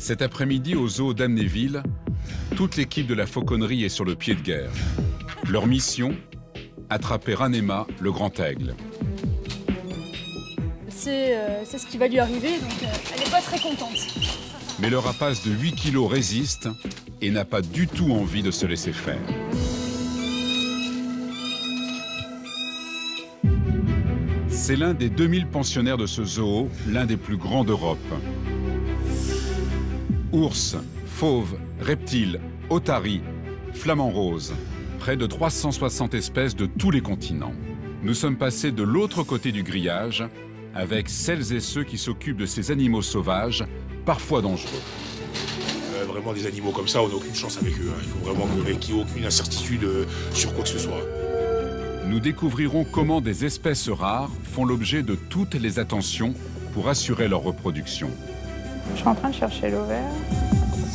Cet après-midi, au zoo d'Amnéville, toute l'équipe de la fauconnerie est sur le pied de guerre. Leur mission Attraper Ranema, le grand aigle. C'est euh, c'est ce qui va lui arriver, donc euh, elle n'est pas très contente. Mais le rapace de 8 kilos résiste et n'a pas du tout envie de se laisser faire. C'est l'un des 2000 pensionnaires de ce zoo, l'un des plus grands d'Europe. Ours, fauves, reptiles, otaries, flamants roses, près de 360 espèces de tous les continents. Nous sommes passés de l'autre côté du grillage avec celles et ceux qui s'occupent de ces animaux sauvages, parfois dangereux. Euh, vraiment, des animaux comme ça, on n'a aucune chance avec eux. hein. Il faut vraiment qu'il n'y ait aucune incertitude euh, sur quoi que ce soit. Nous découvrirons comment des espèces rares font l'objet de toutes les attentions pour assurer leur reproduction. Je suis en train de chercher l'ovaire.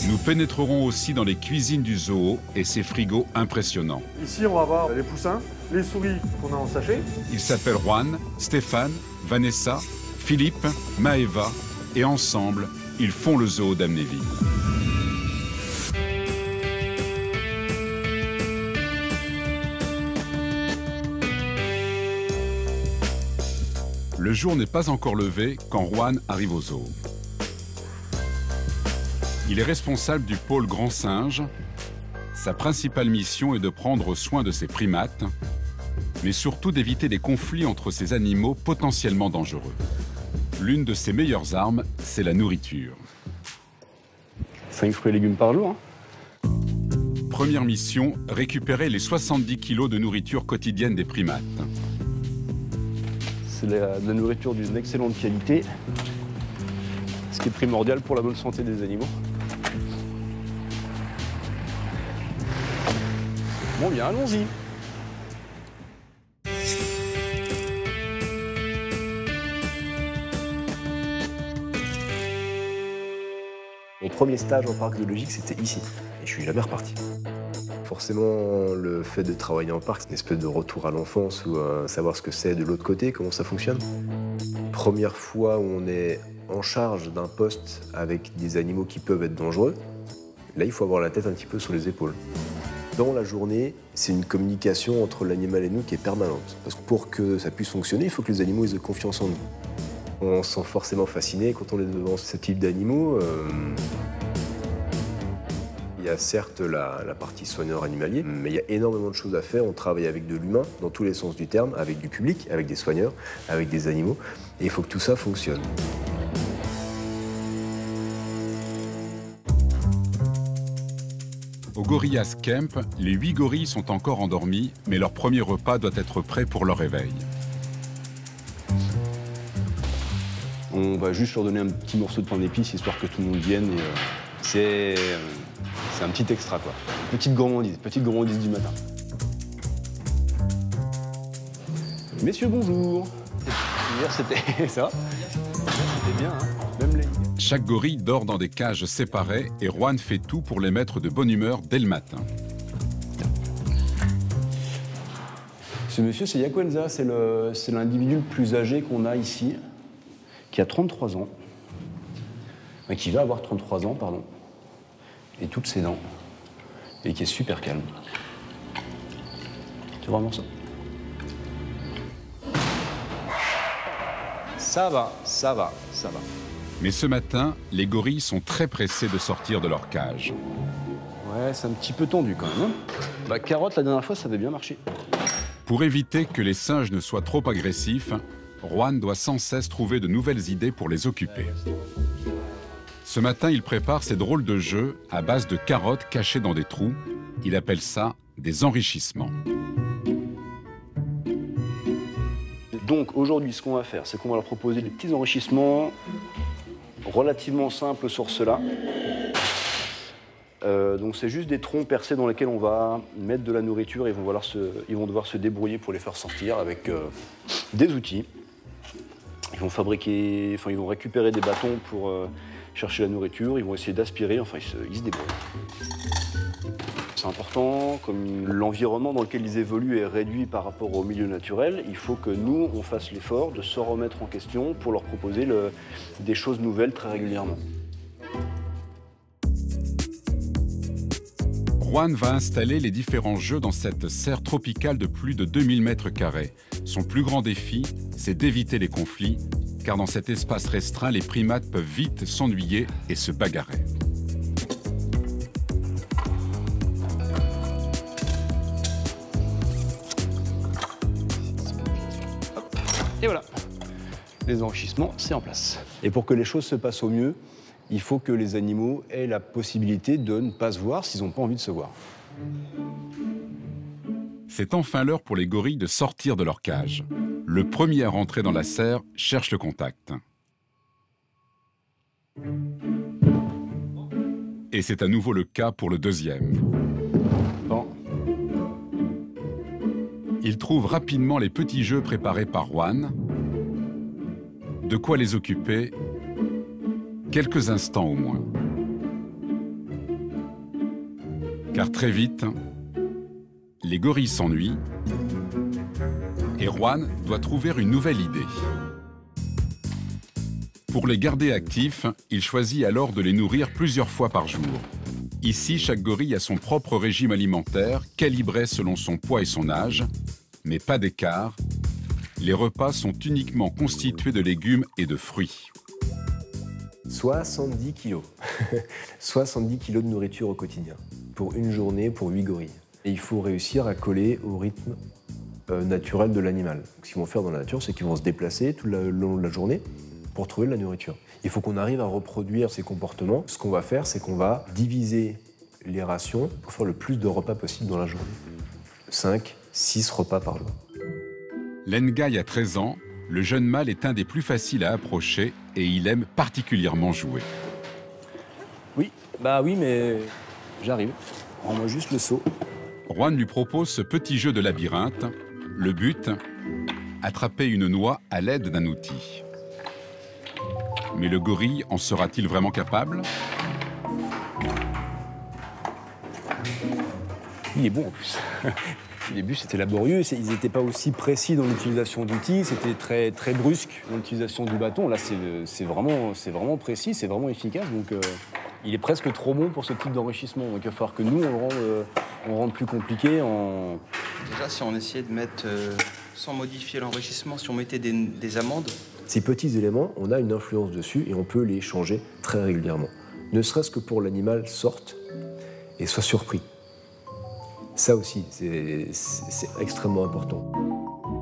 Nous pénétrerons aussi dans les cuisines du zoo et ses frigos impressionnants. Ici, on va voir les poussins, les souris qu'on a en sachet. Ils s'appellent Juan, Stéphane, Vanessa, Philippe, Maeva et ensemble, ils font le zoo d'Amnéville. Le jour n'est pas encore levé quand Juan arrive au zoo. Il est responsable du pôle grand singe. Sa principale mission est de prendre soin de ses primates, mais surtout d'éviter des conflits entre ces animaux potentiellement dangereux. L'une de ses meilleures armes, c'est la nourriture. 5 fruits et légumes par jour. hein. Première mission, récupérer les 70 kilos de nourriture quotidienne des primates. C'est de la nourriture d'une excellente qualité, ce qui est primordial pour la bonne santé des animaux. Bon, bien, allons-y. Mon premier stage en parc zoologique, c'était ici. Et je suis jamais reparti. Forcément, le fait de travailler en parc, c'est une espèce de retour à l'enfance ou euh, savoir ce que c'est de l'autre côté, comment ça fonctionne. Première fois où on est en charge d'un poste avec des animaux qui peuvent être dangereux, là, il faut avoir la tête un petit peu sur les épaules. Dans la journée, c'est une communication entre l'animal et nous qui est permanente. Parce que pour que ça puisse fonctionner, il faut que les animaux aient confiance en nous. On se sent forcément fasciné quand on est devant ce type d'animaux. euh, Il y a certes la, la partie soigneur animalier, mais il y a énormément de choses à faire. On travaille avec de l'humain, dans tous les sens du terme, avec du public, avec des soigneurs, avec des animaux. Et il faut que tout ça fonctionne. Au Gorillas Camp, les huit gorilles sont encore endormis, mais leur premier repas doit être prêt pour leur réveil. On va juste leur donner un petit morceau de pain d'épices histoire que tout le monde vienne. euh, c'est euh, c'est un petit extra quoi. Petite gourmandise, petite gourmandise du matin. Messieurs, bonjour. Hier c'était ça. C'était bien, hein? Chaque gorille dort dans des cages séparées et Juan fait tout pour les mettre de bonne humeur dès le matin. Ce monsieur, c'est Yakuenza, c'est le- c'est l'individu le plus âgé qu'on a ici, qui a 33 ans, Enfin, qui va avoir 33 ans, pardon, et toutes ses dents, et qui est super calme. C'est vraiment ça. Ça va, ça va, ça va. Mais ce matin, les gorilles sont très pressés de sortir de leur cage. Ouais, c'est un petit peu tendu quand même. hein. Bah, carotte, la dernière fois, ça avait bien marché. Pour éviter que les singes ne soient trop agressifs, Juan doit sans cesse trouver de nouvelles idées pour les occuper. Ce matin, il prépare ces drôles de jeux à base de carottes cachées dans des trous. Il appelle ça des enrichissements. Donc aujourd'hui, ce qu'on va faire, c'est qu'on va leur proposer des petits enrichissements relativement simples sur cela. Euh, donc c'est juste des troncs percés dans lesquels on va mettre de la nourriture et ils vont, devoir se, débrouiller pour les faire sortir avec euh, des outils. Ils vont fabriquer, enfin ils vont récupérer des bâtons pour euh, chercher la nourriture, ils vont essayer d'aspirer, enfin ils se débrouillent c'est important, comme l'environnement dans lequel ils évoluent est réduit par rapport au milieu naturel, il faut que nous, on fasse l'effort de se remettre en question pour leur proposer des choses nouvelles très régulièrement. Juan va installer les différents jeux dans cette serre tropicale de plus de 2000 mètres carrés. Son plus grand défi, c'est d'éviter les conflits, car dans cet espace restreint, les primates peuvent vite s'ennuyer et se bagarrer. Les enrichissements, c'est en place. Et pour que les choses se passent au mieux, il faut que les animaux aient la possibilité de ne pas se voir s'ils n'ont pas envie de se voir. C'est enfin l'heure pour les gorilles de sortir de leur cage. Le premier à rentrer dans la serre cherche le contact. Et c'est à nouveau le cas pour le deuxième. Bon, Il trouve rapidement les petits jeux préparés par Juan. De quoi les occuper? Quelques instants au moins. Car très vite, les gorilles s'ennuient et Juan doit trouver une nouvelle idée. Pour les garder actifs, il choisit alors de les nourrir plusieurs fois par jour. Ici, chaque gorille a son propre régime alimentaire, calibré selon son poids et son âge, mais pas d'écart. Les repas sont uniquement constitués de légumes et de fruits. 70 kilos. 70 kilos de nourriture au quotidien. Pour une journée, pour 8 gorilles. Et il faut réussir à coller au rythme euh, naturel de l'animal. Ce qu'ils vont faire dans la nature, c'est qu'ils vont se déplacer tout le long de la journée pour trouver de la nourriture. Il faut qu'on arrive à reproduire ces comportements. Ce qu'on va faire, c'est qu'on va diviser les rations pour faire le plus de repas possible dans la journée. 5, 6 repas par jour. Lengai a 13 ans, le jeune mâle est un des plus faciles à approcher et il aime particulièrement jouer. oui, bah oui, mais j'arrive. Rends-moi juste le seau. Juan lui propose ce petit jeu de labyrinthe. Le but Attraper une noix à l'aide d'un outil. Mais le gorille en sera-t-il vraiment capable? Il est bon en plus. Au début, c'était laborieux. Ils n'étaient pas aussi précis dans l'utilisation d'outils. C'était très, très brusque dans l'utilisation du bâton. Là, c'est c'est vraiment, c'est vraiment précis, c'est vraiment efficace. Donc, euh, il est presque trop bon pour ce type d'enrichissement. Donc, il va falloir que nous, on le rende, euh, on rende plus compliqué en. Déjà, si on essayait de mettre, euh, sans modifier l'enrichissement, si on mettait des, des amandes, Ces petits éléments, on a une influence dessus et on peut les changer très régulièrement. Ne serait-ce que pour l'animal sorte et soit surpris. Ça aussi, c'est extrêmement important.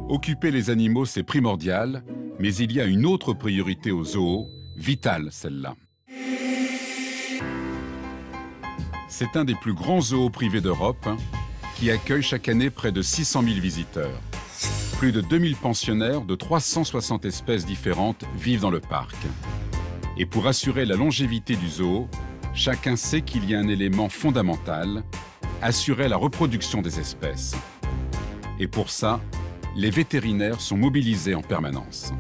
Occuper les animaux, c'est primordial, mais il y a une autre priorité au zoo, vitale celle-là. C'est un des plus grands zoos privés d'Europe hein, qui accueille chaque année près de 600 000 visiteurs. Plus de 2000 pensionnaires de 360 espèces différentes vivent dans le parc. Et pour assurer la longévité du zoo, chacun sait qu'il y a un élément fondamental, assurer la reproduction des espèces. Et pour ça, les vétérinaires sont mobilisés en permanence.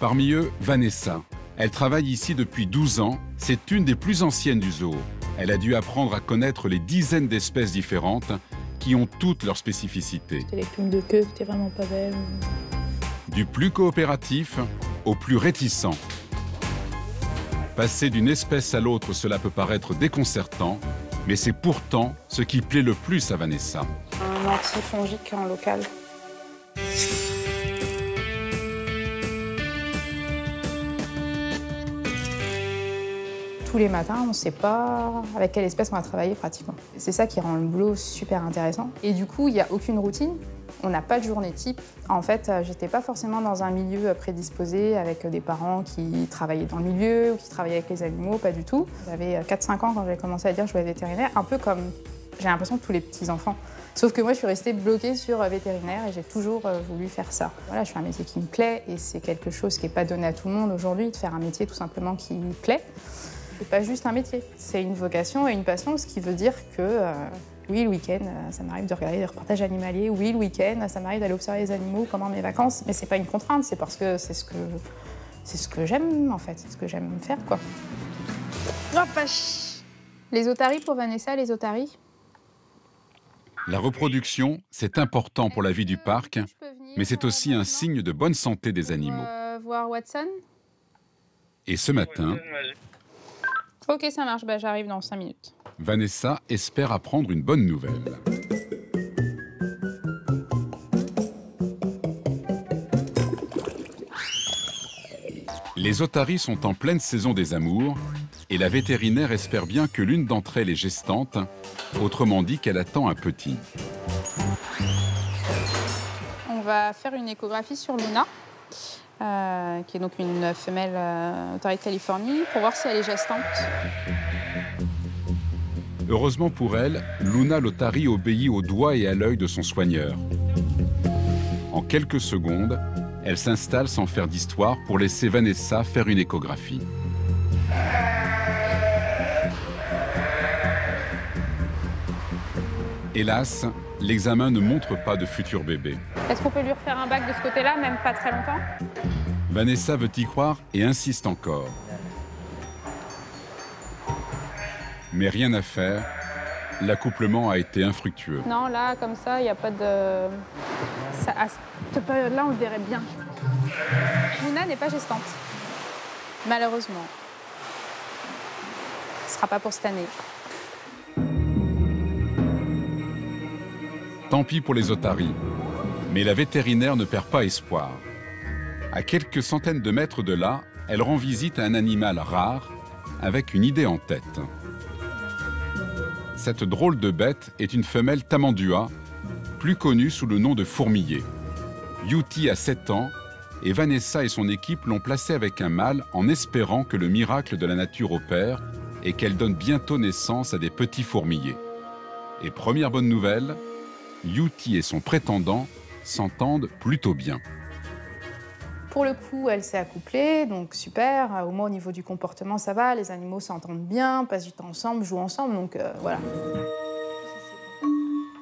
Parmi eux, Vanessa. Elle travaille ici depuis 12 ans. C'est une des plus anciennes du zoo. Elle a dû apprendre à connaître les dizaines d'espèces différentes qui ont toutes leurs spécificités. C'était les plumes de queue qui étaient vraiment pas belles. Du plus coopératif au plus réticent. Passer d'une espèce à l'autre, cela peut paraître déconcertant, mais c'est pourtant ce qui plaît le plus à Vanessa. Un antifongique en local. Tous les matins, on ne sait pas avec quelle espèce on va travailler pratiquement. C'est ça qui rend le boulot super intéressant. Et du coup, il n'y a aucune routine? On n'a pas de journée type. En fait, euh, j'étais pas forcément dans un milieu euh, prédisposé avec euh, des parents qui travaillaient dans le milieu ou qui travaillaient avec les animaux, pas du tout. J'avais euh, 4-5 ans quand j'ai commencé à dire que je voulais être vétérinaire, un peu comme j'ai l'impression tous les petits-enfants. Sauf que moi, je suis restée bloquée sur vétérinaire et j'ai toujours voulu faire ça. Voilà, je fais un métier qui me plaît et c'est quelque chose qui n'est pas donné à tout le monde aujourd'hui, de faire un métier tout simplement qui me plaît. C'est pas juste un métier, c'est une vocation et une passion, ce qui veut dire que oui, le week-end, euh, ça m'arrive de regarder des reportages animaliers. Oui, le week-end, ça m'arrive d'aller observer les animaux pendant mes vacances. Mais c'est pas une contrainte, c'est parce que c'est ce que c'est ce que j'aime en fait, c'est ce que j'aime faire quoi. Oh, Les otaries pour Vanessa, les otaries? La reproduction, c'est important pour la vie du parc, mais c'est aussi un signe de bonne santé des animaux. euh, voir Watson? Et ce matin, Ok, ça marche, bah, j'arrive dans 5 minutes. Vanessa espère apprendre une bonne nouvelle. Les otaries sont en pleine saison des amours et la vétérinaire espère bien que l'une d'entre elles est gestante, autrement dit qu'elle attend un petit. On va faire une échographie sur Luna, euh, qui est donc une femelle euh, otarie de Californie, pour voir si elle est gestante. Heureusement pour elle, Luna l'otarie obéit au doigt et à l'œil de son soigneur. En quelques secondes, elle s'installe sans faire d'histoire pour laisser Vanessa faire une échographie. Hélas, l'examen ne montre pas de futur bébé. Est-ce qu'on peut lui refaire un bac de ce côté-là, même pas très longtemps? Vanessa veut y croire et insiste encore. Mais rien à faire, l'accouplement a été infructueux. Non, là, comme ça, il n'y a pas de... Ça, à cette période-là, on le verrait bien. Luna n'est pas gestante, malheureusement. Ce sera pas pour cette année. Tant pis pour les otaries. Mais la vétérinaire ne perd pas espoir. À quelques centaines de mètres de là, elle rend visite à un animal rare avec une idée en tête. Cette drôle de bête est une femelle tamandua, plus connue sous le nom de fourmilier. Yuti a 7 ans et Vanessa et son équipe l'ont placée avec un mâle en espérant que le miracle de la nature opère et qu'elle donne bientôt naissance à des petits fourmiliers. Et première bonne nouvelle, Yuti et son prétendant s'entendent plutôt bien. Pour le coup, elle s'est accouplée, donc super. Au moins, au niveau du comportement, ça va. Les animaux s'entendent bien, passent du temps ensemble, jouent ensemble, donc euh, voilà.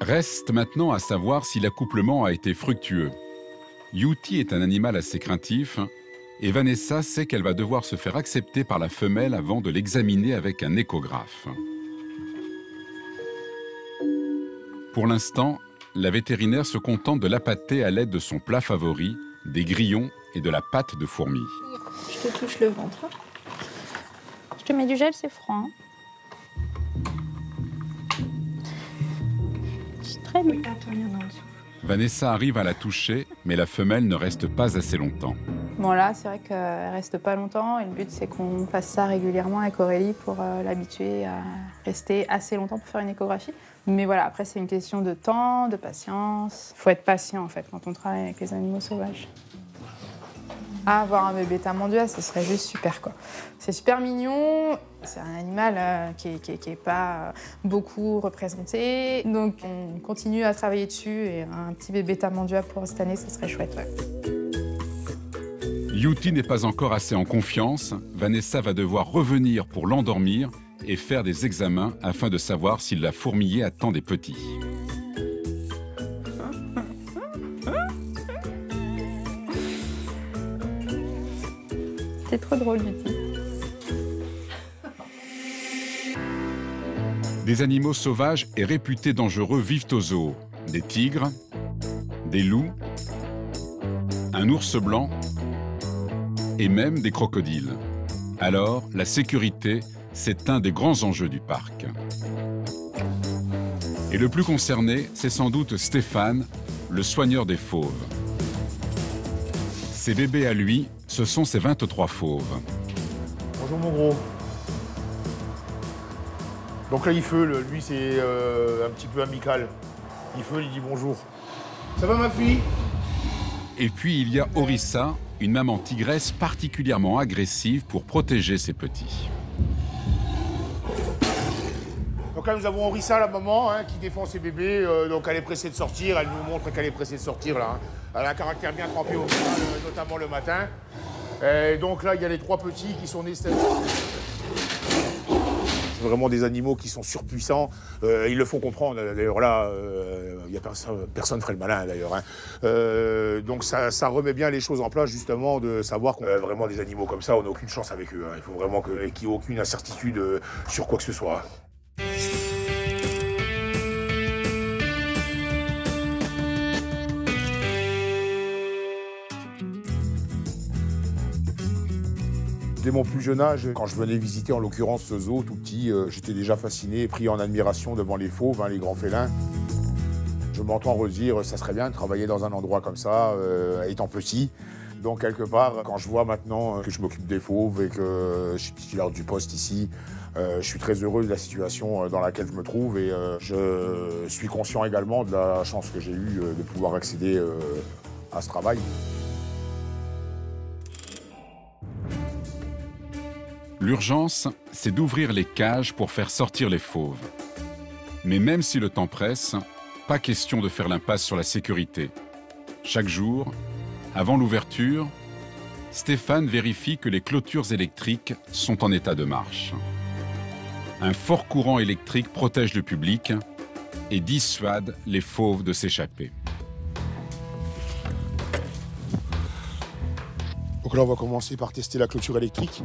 Reste maintenant à savoir si l'accouplement a été fructueux. Yuti est un animal assez craintif et Vanessa sait qu'elle va devoir se faire accepter par la femelle avant de l'examiner avec un échographe. Pour l'instant, la vétérinaire se contente de l'appâter à l'aide de son plat favori, des grillons et de la pâte de fourmi. Je te touche le ventre. Je te mets du gel, c'est froid. hein. C'est très bien. Vanessa arrive à la toucher, mais la femelle ne reste pas assez longtemps. Bon là, c'est vrai qu'elle reste pas longtemps et le but c'est qu'on fasse ça régulièrement avec Aurélie pour euh, l'habituer à rester assez longtemps pour faire une échographie. Mais voilà, après c'est une question de temps, de patience. Il faut être patient en fait quand on travaille avec les animaux sauvages. Ah, avoir un bébé tamandua, ce serait juste super quoi. C'est super mignon, c'est un animal euh, qui n'est pas euh, beaucoup représenté. Donc on continue à travailler dessus et un petit bébé tamandua pour cette année, ce serait chouette. Yuti n'est pas encore assez en confiance. Vanessa va devoir revenir pour l'endormir et faire des examens afin de savoir si la fourmilier attend des petits. C'est trop drôle, Lutti. Des animaux sauvages et réputés dangereux vivent au zoo. Des tigres, des loups, un ours blanc et même des crocodiles. Alors, la sécurité, c'est un des grands enjeux du parc. Et le plus concerné, c'est sans doute Stéphane, le soigneur des fauves. Ses bébés à lui, ce sont ses 23 fauves. Bonjour mon gros. Donc là, il feu, le- lui, c'est euh, un petit peu amical. Il feu, il dit bonjour. Ça va ma fille? Et puis il y a Orissa, une maman tigresse particulièrement agressive pour protéger ses petits. Donc là, nous avons Orissa, la maman, hein, qui défend ses bébés. euh, donc elle est pressée de sortir. Elle nous montre qu'elle est pressée de sortir là. hein. Elle a un caractère bien trempé au final, euh, notamment le matin. Et donc là, il y a les trois petits qui sont nés cette C'est vraiment des animaux qui sont surpuissants. Euh, ils le font comprendre. D'ailleurs, là, y a personne, personne ferait le malin, d'ailleurs. hein. Donc, ça, remet bien les choses en place, justement, de savoir qu'on a vraiment des animaux comme ça, on n'a aucune chance avec eux. Il faut vraiment qu'il n'y ait aucune incertitude sur quoi que ce soit. Dès mon plus jeune âge, quand je venais visiter en l'occurrence ce zoo tout petit, euh, j'étais déjà fasciné et pris en admiration devant les fauves, hein, les grands félins. Je m'entends redire, ça serait bien de travailler dans un endroit comme ça, euh, étant petit. Donc quelque part, quand je vois maintenant que je m'occupe des fauves et que je suis titulaire du poste ici, je suis très heureux de la situation euh, dans laquelle je me trouve et euh, je suis conscient également de la chance que j'ai eue euh, de pouvoir accéder euh, à ce travail. L'urgence, c'est d'ouvrir les cages pour faire sortir les fauves. Mais même si le temps presse, pas question de faire l'impasse sur la sécurité. Chaque jour, avant l'ouverture, Stéphane vérifie que les clôtures électriques sont en état de marche. Un fort courant électrique protège le public et dissuade les fauves de s'échapper. Donc là, on va commencer par tester la clôture électrique.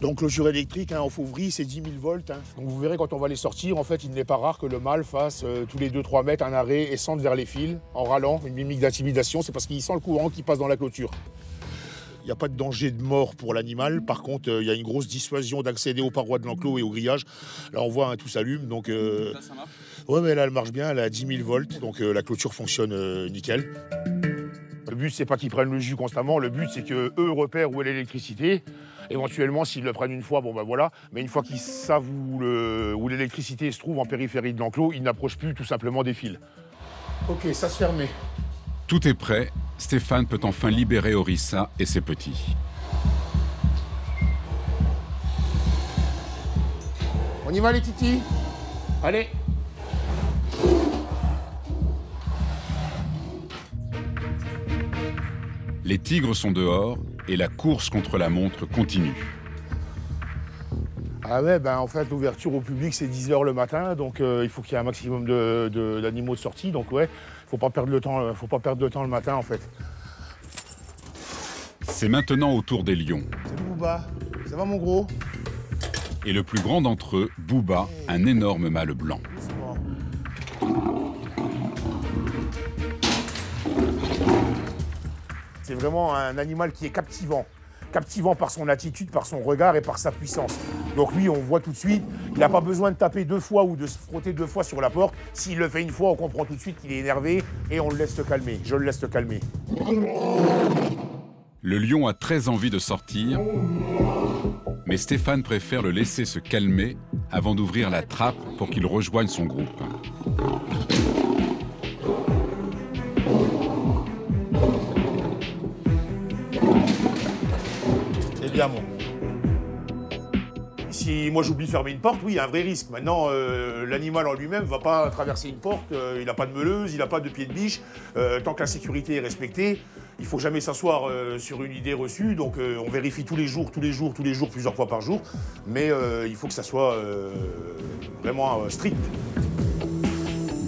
Donc clôture électrique hein, en fauverie, c'est 10 000 volts. hein. Donc vous verrez quand on va les sortir, en fait, il n'est pas rare que le mâle fasse euh, tous les 2-3 mètres un arrêt et sente vers les fils en râlant, une mimique d'intimidation. C'est parce qu'il sent le courant qui passe dans la clôture. Il n'y a pas de danger de mort pour l'animal. Par contre, euh, il y a une grosse dissuasion d'accéder aux parois de l'enclos et au grillage. Là, on voit, hein, tout s'allume. Donc, euh, Ça, ça marche ouais, mais là, elle marche bien. Elle est à 10 000 volts. Donc, euh, la clôture fonctionne euh, nickel. Le but, c'est pas qu'ils prennent le jus constamment. Le but, c'est que eux repèrent où est l'électricité. Éventuellement, s'ils le prennent une fois, bon ben voilà. Mais une fois qu'ils savent où l'électricité se trouve en périphérie de l'enclos, ils n'approchent plus tout simplement des fils. Ok, ça se fermait. Tout est prêt, Stéphane peut enfin libérer Orissa et ses petits. On y va les titis Allez Les tigres sont dehors et la course contre la montre continue. Ah ouais, ben en fait, l'ouverture au public, c'est 10h le matin, donc euh, il faut qu'il y ait un maximum de- de- d'animaux de, sortie. Donc ouais, faut pas perdre le temps, euh, faut pas perdre de temps le matin en fait. C'est maintenant au tour des lions. Salut Bouba, ça va mon gros? Et le plus grand d'entre eux, Booba, un énorme mâle blanc. C'est vraiment un animal qui est captivant. Captivant par son attitude, par son regard et par sa puissance. Donc lui, on voit tout de suite, il n'a pas besoin de taper deux fois ou de se frotter deux fois sur la porte. S'il le fait une fois, on comprend tout de suite qu'il est énervé et on le laisse se calmer. Je le laisse se calmer. Le lion a très envie de sortir, mais Stéphane préfère le laisser se calmer avant d'ouvrir la trappe pour qu'il rejoigne son groupe. Eh bien, bon. Moi j'oublie de fermer une porte, oui, il y a un vrai risque. Maintenant, euh, l'animal en lui-même va pas traverser une porte, euh, il n'a pas de meuleuse, il n'a pas de pied de biche. Euh, tant que la sécurité est respectée, il faut jamais s'asseoir sur une idée reçue. Donc on vérifie tous les jours, tous les jours, tous les jours, plusieurs fois par jour. Mais il faut que ça soit vraiment strict.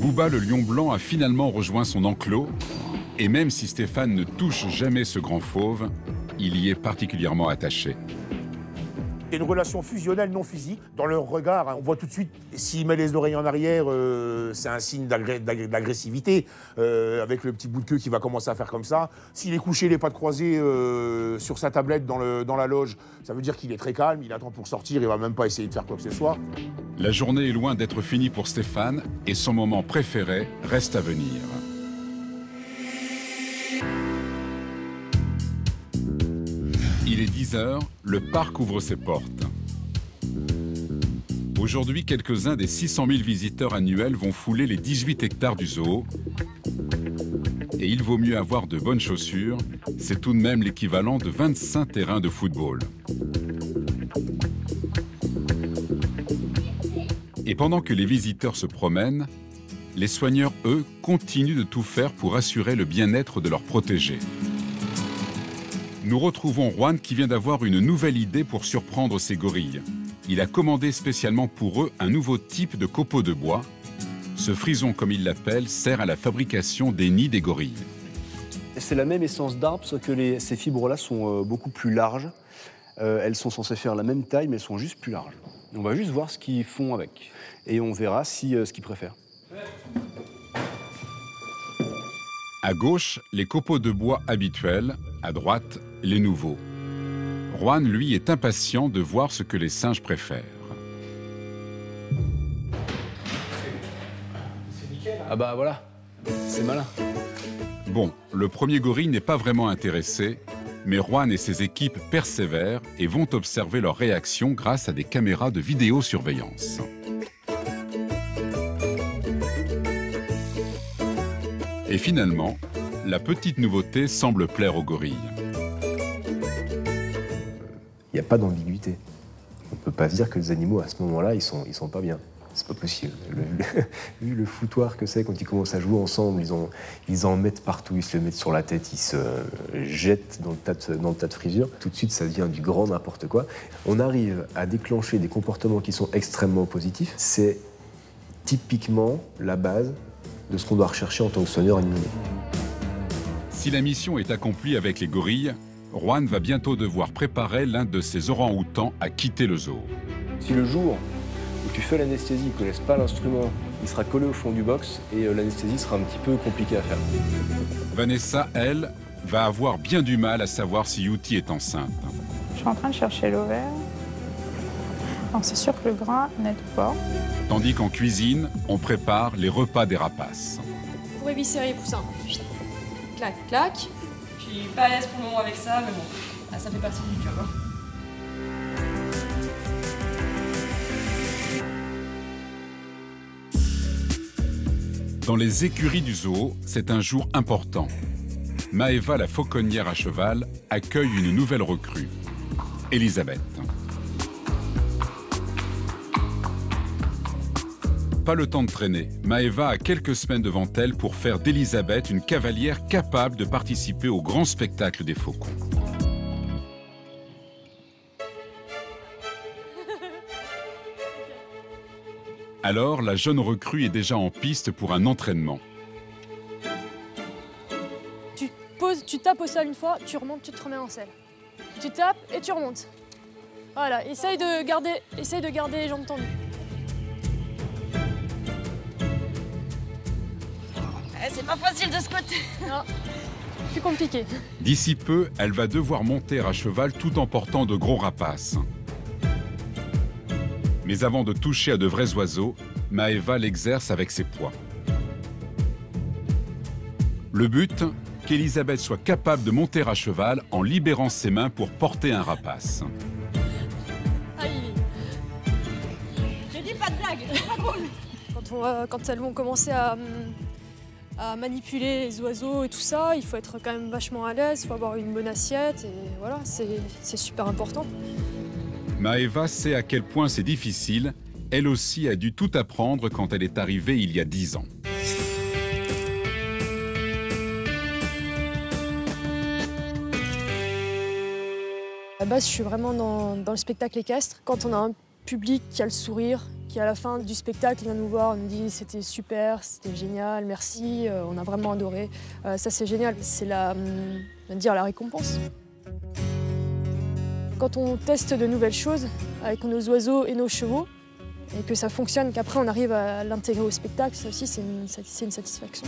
Booba le lion blanc a finalement rejoint son enclos, et même si Stéphane ne touche jamais ce grand fauve, il y est particulièrement attaché. Il y a une relation fusionnelle non physique. Dans leur regard, hein, on voit tout de suite, s'il met les oreilles en arrière, euh, c'est un signe d'agressivité, euh, avec le petit bout de queue qui va commencer à faire comme ça. S'il est couché les pattes croisées euh, sur sa tablette dans, le- dans la loge, ça veut dire qu'il est très calme, il attend pour sortir, il va même pas essayer de faire quoi que ce soit. La journée est loin d'être finie pour Stéphane, et son moment préféré reste à venir. Il est 10 heures, le parc ouvre ses portes. Aujourd'hui, quelques-uns des 600 000 visiteurs annuels vont fouler les 18 hectares du zoo. Et il vaut mieux avoir de bonnes chaussures, c'est tout de même l'équivalent de 25 terrains de football. Et pendant que les visiteurs se promènent, les soigneurs, eux, continuent de tout faire pour assurer le bien-être de leurs protégés. Nous retrouvons Juan qui vient d'avoir une nouvelle idée pour surprendre ces gorilles. Il a commandé spécialement pour eux un nouveau type de copeau de bois. Ce frison, comme il l'appelle, sert à la fabrication des nids des gorilles. C'est la même essence d'arbre, sauf que les- ces fibres-là sont euh, beaucoup plus larges. Euh, elles sont censées faire la même taille, mais elles sont juste plus larges. On va juste voir ce qu'ils font avec. Et on verra si, euh, ce qu'ils préfèrent. À gauche, les copeaux de bois habituels, à droite, les nouveaux. Juan, lui, est impatient de voir ce que les singes préfèrent. Ah bah voilà, c'est malin. Bon, le premier gorille n'est pas vraiment intéressé, mais Juan et ses équipes persévèrent et vont observer leur réaction grâce à des caméras de vidéosurveillance. Et finalement, la petite nouveauté semble plaire aux gorilles. Il n'y a pas d'ambiguïté. On ne peut pas se dire que les animaux, à ce moment-là, ils sont, ils sont pas bien. C'est pas possible. Le, vu le foutoir que c'est quand ils commencent à jouer ensemble, ils, en mettent partout, ils se le mettent sur la tête, ils se jettent dans le, tas de, dans le tas de frisures. Tout de suite, ça devient du grand n'importe quoi. On arrive à déclencher des comportements qui sont extrêmement positifs. C'est typiquement la base de ce qu'on doit rechercher en tant que soigneur animalier. Si la mission est accomplie avec les gorilles, Juan va bientôt devoir préparer l'un de ses orang-outans à quitter le zoo. Si le jour où tu fais l'anesthésie, ne connaissent pas l'instrument, il sera collé au fond du box et euh, l'anesthésie sera un petit peu compliquée à faire. Vanessa, elle, va avoir bien du mal à savoir si Yuti est enceinte. Je suis en train de chercher l'ovaire. Alors c'est sûr que le gras n'aide pas. Tandis qu'en cuisine, on prépare les repas des rapaces. Pour éviscérer les poussins. Clac, clac. Suis pas à l'aise pour le moment avec ça, mais bon, ah, ça fait partie du job. hein. Dans les écuries du zoo, c'est un jour important. Maeva, la fauconnière à cheval, accueille une nouvelle recrue, Elisabeth. Pas le temps de traîner. Maeva a quelques semaines devant elle pour faire d'Elisabeth une cavalière capable de participer au grand spectacle des faucons. Alors, la jeune recrue est déjà en piste pour un entraînement. Tu poses, tu tapes au sol une fois, tu remontes, tu te remets en selle. Tu tapes et tu remontes. Voilà, essaye de garder, essaye de garder les jambes tendues. C'est pas facile de squatter. Non, plus compliqué. D'ici peu, elle va devoir monter à cheval tout en portant de gros rapaces. Mais avant de toucher à de vrais oiseaux, Maeva l'exerce avec ses poids. Le but Qu'Elisabeth soit capable de monter à cheval en libérant ses mains pour porter un rapace. Aïe. J'ai dit pas de blague, c'est pas cool. Quand, on va- quand elles vont commencer à, hum, à manipuler les oiseaux et tout ça, il faut être quand même vachement à l'aise, il faut avoir une bonne assiette et voilà, c'est c'est super important. Maeva sait à quel point c'est difficile. Elle aussi a dû tout apprendre quand elle est arrivée il y a dix ans. À la base, je suis vraiment dans, dans le spectacle équestre. Quand on a un public qui a le sourire, qui à la fin du spectacle vient nous voir, nous dit c'était super, c'était génial, merci, euh, on a vraiment adoré. Euh, ça c'est génial, c'est la, hum, la récompense. Quand on teste de nouvelles choses avec nos oiseaux et nos chevaux, et que ça fonctionne, qu'après on arrive à l'intégrer au spectacle, ça aussi c'est une, c'est une satisfaction.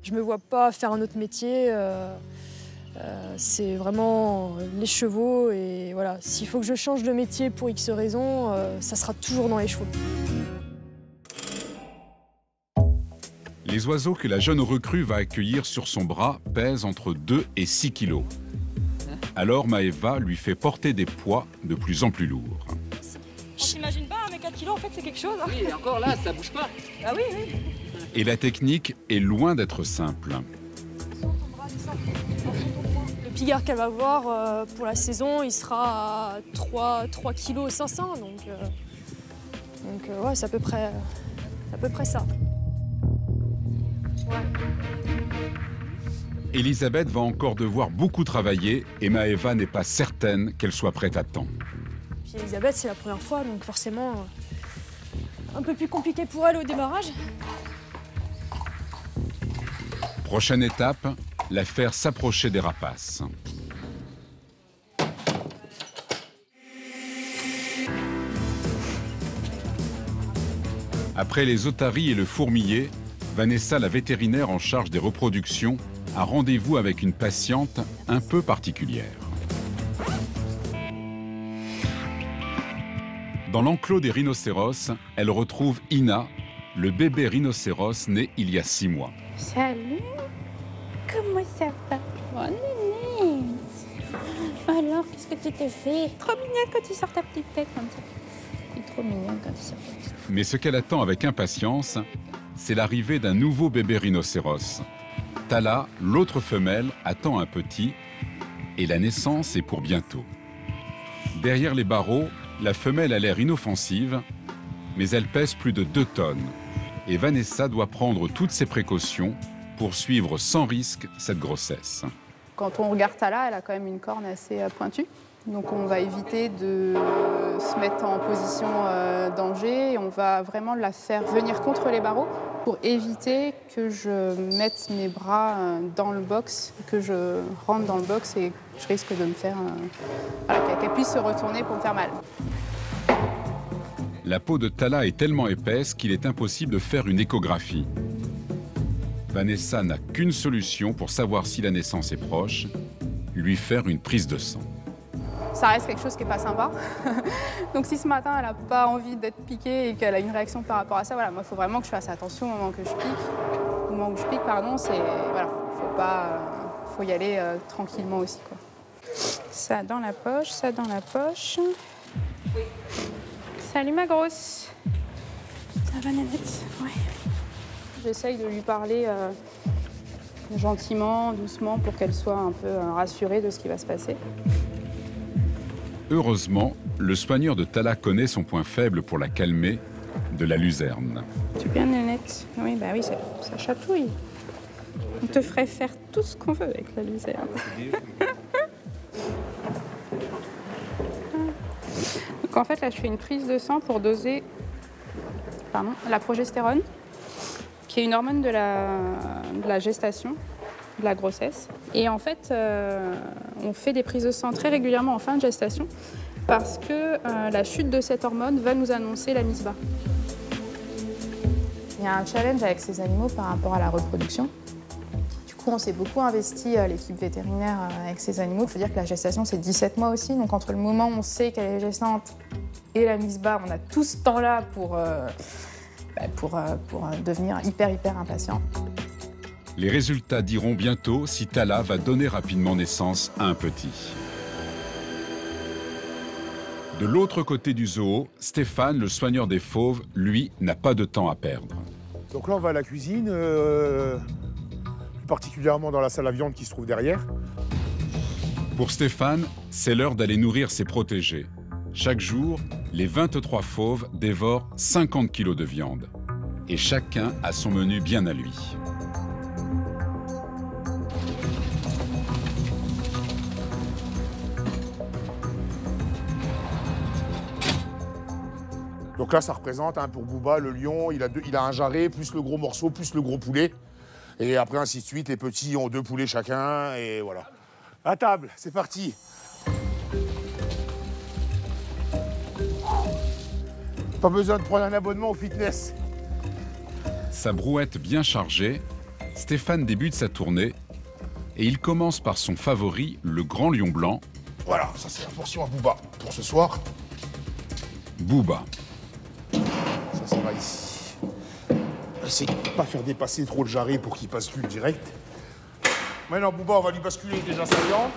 Je me vois pas faire un autre métier. euh, euh, c'est vraiment les chevaux et voilà. S'il faut que je change de métier pour X raisons, euh, ça sera toujours dans les chevaux. Les oiseaux que la jeune recrue va accueillir sur son bras pèsent entre 2 et 6 kilos. Alors Maeva lui fait porter des poids de plus en plus lourds. J'imagine pas, mais 4 kilos en fait c'est quelque chose. hein. Oui, et encore là, ça bouge pas. Ah oui, oui. Et la technique est loin d'être simple. Le pigard qu'elle va voir euh, pour la saison, il sera à 3, 3 kilos 500, donc, euh, donc euh, ouais, c'est à peu près, à peu près ça. Elisabeth va encore devoir beaucoup travailler et Maeva n'est pas certaine qu'elle soit prête à temps. Puis Elisabeth, c'est la première fois, donc forcément un peu plus compliqué pour elle au démarrage. Prochaine étape, la faire s'approcher des rapaces. Après les otaries et le fourmilier, Vanessa, la vétérinaire en charge des reproductions, a rendez-vous avec une patiente un peu particulière. Dans l'enclos des rhinocéros, elle retrouve Ina, le bébé rhinocéros né il y a six mois. Salut Comment ça va Oh, Alors, qu'est-ce que tu te fais Trop mignonne quand tu sors ta petite tête comme ça. C'est trop mignonne quand tu sors ta petite Mais ce qu'elle attend avec impatience, c'est l'arrivée d'un nouveau bébé rhinocéros. Tala, l'autre femelle, attend un petit et la naissance est pour bientôt. Derrière les barreaux, la femelle a l'air inoffensive, mais elle pèse plus de 2 tonnes et Vanessa doit prendre toutes ses précautions pour suivre sans risque cette grossesse. Quand on regarde Tala, elle a quand même une corne assez euh, pointue. Donc on va éviter de se mettre en position euh, danger et on va vraiment la faire venir contre les barreaux pour éviter que je mette mes bras euh, dans le box, que je rentre dans le box et je risque de me faire... euh, voilà, qu'elle puisse se retourner pour me faire mal. La peau de Tala est tellement épaisse qu'il est impossible de faire une échographie. Vanessa n'a qu'une solution pour savoir si la naissance est proche, lui faire une prise de sang. Ça reste quelque chose qui n'est pas sympa. Donc si ce matin elle n'a pas envie d'être piquée et qu'elle a une réaction par rapport à ça, voilà, moi il faut vraiment que je fasse attention au moment que je pique. Au moment où je pique, pardon, c'est voilà, faut pas, euh, faut y aller euh, tranquillement aussi quoi. Ça dans la poche, ça dans la poche. Salut ma grosse. Ça va Nanette? Ouais. J'essaye de lui parler euh, gentiment, doucement, pour qu'elle soit un peu euh, rassurée de ce qui va se passer. Heureusement, le soigneur de Tala connaît son point faible pour la calmer, de la luzerne. Tu es bien Nanette Oui, bah oui, ça, ça chatouille. On te ferait faire tout ce qu'on veut avec la luzerne. Donc en fait là je fais une prise de sang pour doser pardon, la progestérone, qui est une hormone de la, gestation, de la grossesse. Et en fait euh, on fait des prises de sang très régulièrement en fin de gestation parce que euh, la chute de cette hormone va nous annoncer la mise bas. Il y a un challenge avec ces animaux par rapport à la reproduction. Du coup, on s'est beaucoup investi, euh, l'équipe vétérinaire, avec ces animaux. Il faut dire que la gestation, c'est 17 mois aussi. Donc, entre le moment où on sait qu'elle est gestante et la mise bas, on a tout ce temps-là pour, pour, euh, pour euh, devenir hyper, hyper impatient. Les résultats diront bientôt si Tala va donner rapidement naissance à un petit. De l'autre côté du zoo, Stéphane, le soigneur des fauves, lui, n'a pas de temps à perdre. Donc là, on va à la cuisine, euh, plus particulièrement dans la salle à viande qui se trouve derrière. Pour Stéphane, c'est l'heure d'aller nourrir ses protégés. Chaque jour, les 23 fauves dévorent 50 kilos de viande. Et chacun a son menu bien à lui. Donc là, ça représente hein, pour Booba, le lion, il a, il a un jarret, plus le gros morceau, plus le gros poulet. Et après, ainsi de suite, les petits ont deux poulets chacun, et voilà. À table, c'est parti. Pas besoin de prendre un abonnement au fitness. Sa brouette bien chargée, Stéphane débute sa tournée et il commence par son favori, le grand lion blanc, Voilà, ça c'est la portion à Booba pour ce soir. Booba. Ça, ça va ici. Essayez de pas faire dépasser trop le jarret pour qu'il bascule direct. Maintenant, Booba, on va lui basculer déjà sa viande.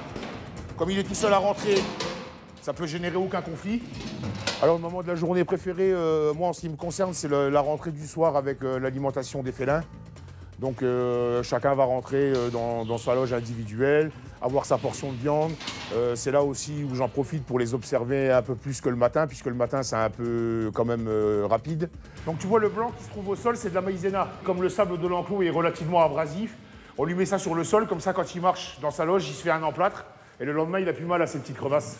Comme il est tout seul à rentrer, ça peut générer aucun conflit. Alors, le moment de la journée préféré, euh, moi, en ce qui me concerne, c'est la rentrée du soir avec euh, l'alimentation des félins. Donc, euh, chacun va rentrer dans, dans sa loge individuelle, avoir sa portion de viande. C'est là aussi où j'en profite pour les observer un peu plus que le matin, puisque le matin, c'est un peu quand même rapide. Donc, tu vois, le blanc qui se trouve au sol, c'est de la maïzena. Comme le sable de l'enclos est relativement abrasif, on lui met ça sur le sol, comme ça, quand il marche dans sa loge, il se fait un emplâtre. Et le lendemain, il a plus mal à ses petites crevasses.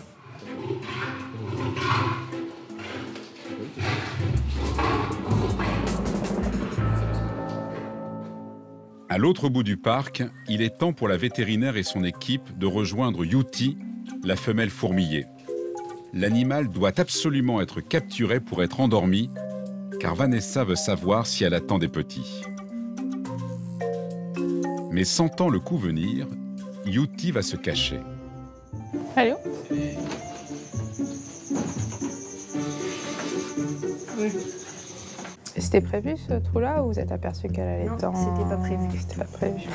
À l'autre bout du parc, il est temps pour la vétérinaire et son équipe de rejoindre Yuti, la femelle fourmilier. L'animal doit absolument être capturé pour être endormi, car Vanessa veut savoir si elle attend des petits. Mais sentant le coup venir, Yuti va se cacher. C'était prévu ce trou-là ou vous êtes aperçu qu'elle allait Non, dans... c'était pas prévu. C'était pas prévu.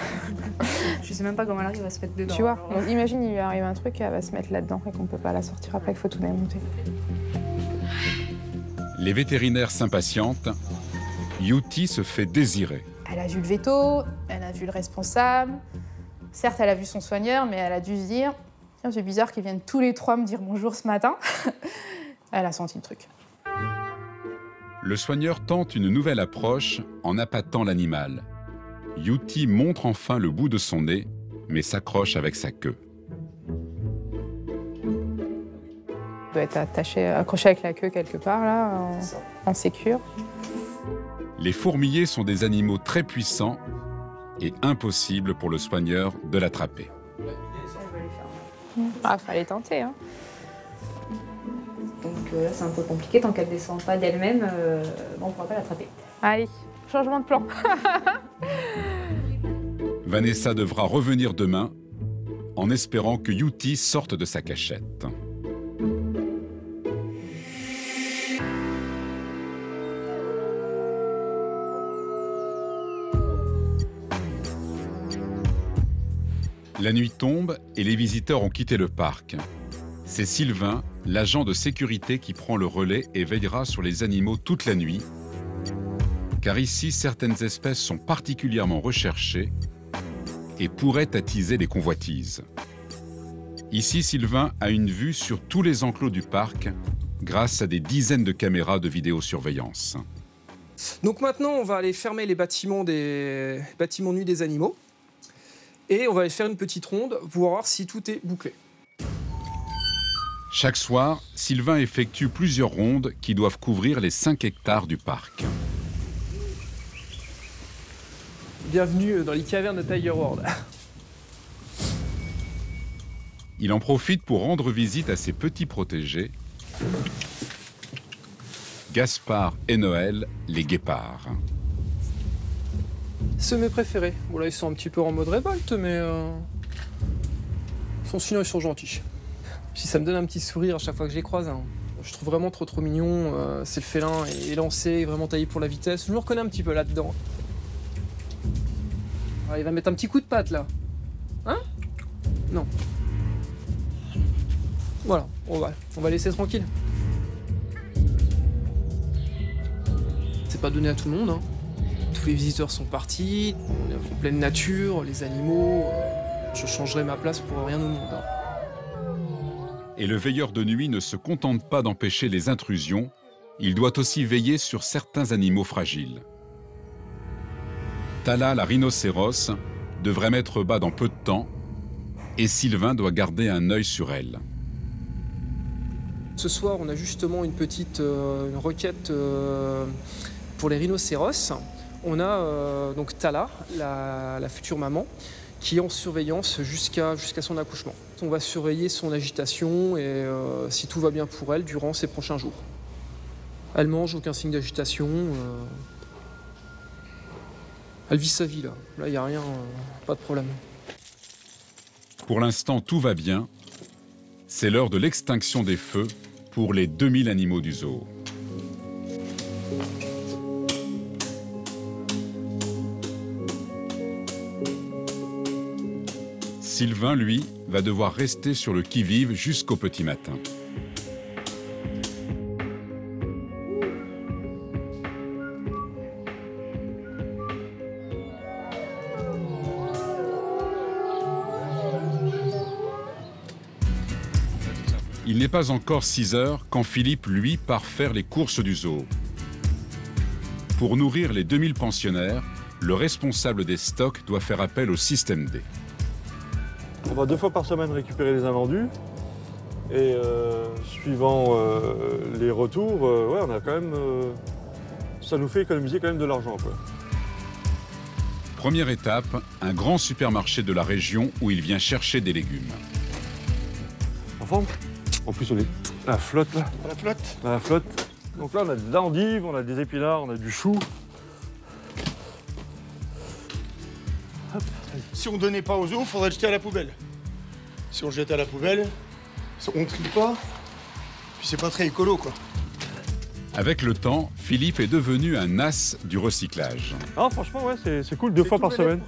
Je sais même pas comment elle arrive à se mettre dedans. Tu vois, donc imagine il lui arrive un truc, elle va se mettre là-dedans et qu'on peut pas la sortir après, qu'il faut tout démonter. Les vétérinaires s'impatientent. Yuti se fait désirer. Elle a vu le veto, elle a vu le responsable. Certes, elle a vu son soigneur, mais elle a dû se dire Tiens, c'est bizarre qu'ils viennent tous les trois me dire bonjour ce matin. elle a senti le truc. Le soigneur tente une nouvelle approche en appâtant l'animal. Yuti montre enfin le bout de son nez, mais s'accroche avec sa queue. Elle doit être accrochée avec la queue quelque part, là, en, en sécure. Les fourmiliers sont des animaux très puissants et impossible pour le soigneur de l'attraper. Ah, fallait tenter. Hein. Donc euh, là, c'est un peu compliqué. Tant qu'elle descend pas d'elle-même, euh, bon, on pourra pas l'attraper. Allez, changement de plan. Vanessa devra revenir demain en espérant que Yuti sorte de sa cachette. La nuit tombe et les visiteurs ont quitté le parc. C'est Sylvain, l'agent de sécurité, qui prend le relais et veillera sur les animaux toute la nuit. Car ici, certaines espèces sont particulièrement recherchées et pourraient attiser les convoitises. Ici, Sylvain a une vue sur tous les enclos du parc grâce à des dizaines de caméras de vidéosurveillance. Donc maintenant, on va aller fermer les bâtiments, des... bâtiments nus des animaux. Et on va aller faire une petite ronde pour voir si tout est bouclé. Chaque soir, Sylvain effectue plusieurs rondes qui doivent couvrir les 5 hectares du parc. Bienvenue dans les cavernes de Tiger World. Il en profite pour rendre visite à ses petits protégés, Gaspard et Noël, les guépards. C'est mes préférés. Bon là, ils sont un petit peu en mode révolte, mais... Euh... Sont, sinon, ils sont gentils. Puis ça me donne un petit sourire à chaque fois que je les croise. hein. Je trouve vraiment trop trop mignon. euh, c'est le félin élancé, vraiment taillé pour la vitesse. Je me reconnais un petit peu là-dedans. Ah, il va mettre un petit coup de patte là. Hein? Non. Voilà, on va, on va laisser tranquille. C'est pas donné à tout le monde. Hein. Tous les visiteurs sont partis, on est en pleine nature, les animaux. euh, Je changerai ma place pour rien au monde. hein. Et le veilleur de nuit ne se contente pas d'empêcher les intrusions, il doit aussi veiller sur certains animaux fragiles. Tala, la rhinocéros, devrait mettre bas dans peu de temps, et Sylvain doit garder un œil sur elle. Ce soir, on a justement une petite euh, requête euh, pour les rhinocéros. On a euh, donc Tala, la, future maman, qui est en surveillance jusqu'à son accouchement. On va surveiller son agitation et euh, si tout va bien pour elle durant ces prochains jours. Elle mange, aucun signe d'agitation. euh, Elle vit sa vie là. Là, il n'y a rien, euh, pas de problème. Pour l'instant, tout va bien. C'est l'heure de l'extinction des feux pour les 2000 animaux du zoo. Sylvain, lui, va devoir rester sur le qui-vive jusqu'au petit matin. Il n'est pas encore 6 heures quand Philippe, lui, part faire les courses du zoo. Pour nourrir les 2000 pensionnaires, le responsable des stocks doit faire appel au système D. On va deux fois par semaine récupérer les invendus. Et euh, suivant euh, les retours, euh, ouais, on a quand même. euh, ça nous fait économiser quand même de l'argent. quoi. Première étape, un grand supermarché de la région où il vient chercher des légumes. En forme En plus, on est à la flotte là. À la flotte À la flotte. Donc là, on a de l'endive, on a des épinards, on a du chou. si on donnait pas aux zoos, faudrait le jeter à la poubelle. Si on le jette à la poubelle, on trie pas, puis c'est pas très écolo, quoi. Avec le temps, Philippe est devenu un as du recyclage. Ah, franchement, ouais, c'est- c'est cool, deux fois par semaine.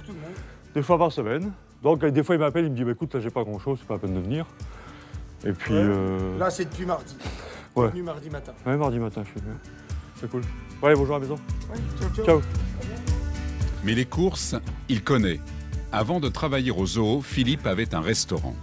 Deux fois par semaine. Donc, euh, des fois, il m'appelle, il me dit bah, écoute, là, j'ai pas grand chose, c'est pas la peine de venir. Et puis. Ouais. euh, Là, c'est depuis mardi. Ouais. Venu mardi matin. Ouais, mardi matin, je suis venu. C'est cool. Ouais, bonjour à la maison. ciao, ciao. Ciao. Mais les courses, il connaît. Avant de travailler au zoo, Philippe avait un restaurant.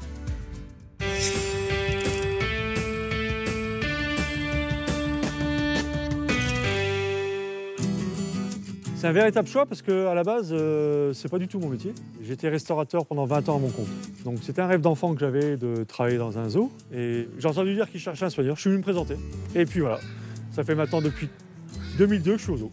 C'est un véritable choix parce que à la base, euh, c'est pas du tout mon métier. J'étais restaurateur pendant 20 ans à mon compte. Donc c'était un rêve d'enfant que j'avais de travailler dans un zoo. Et j'ai entendu dire qu'ils cherchaient un soigneur. Je suis venu me présenter. Et puis voilà. Ça fait maintenant depuis 2002 que je suis au zoo.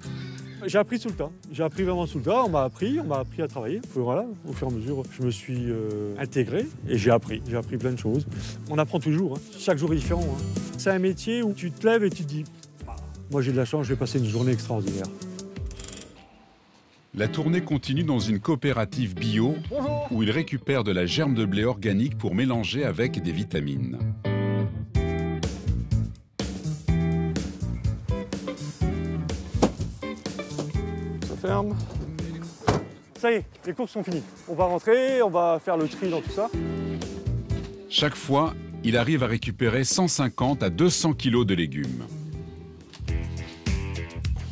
J'ai appris sous le tas. J'ai appris vraiment sous le tas. On m'a appris, on m'a appris à travailler. Voilà, au fur et à mesure, je me suis euh, intégré et j'ai appris. J'ai appris plein de choses. On apprend toujours. hein. Chaque jour est différent. hein. C'est un métier où tu te lèves et tu te dis, Ah, moi j'ai de la chance, je vais passer une journée extraordinaire. La tournée continue dans une coopérative bio où il récupère de la germe de blé organique pour mélanger avec des vitamines. Ça ferme. Ça y est, les courses sont finies. On va rentrer, on va faire le tri dans tout ça. Chaque fois, il arrive à récupérer 150 à 200 kilos de légumes.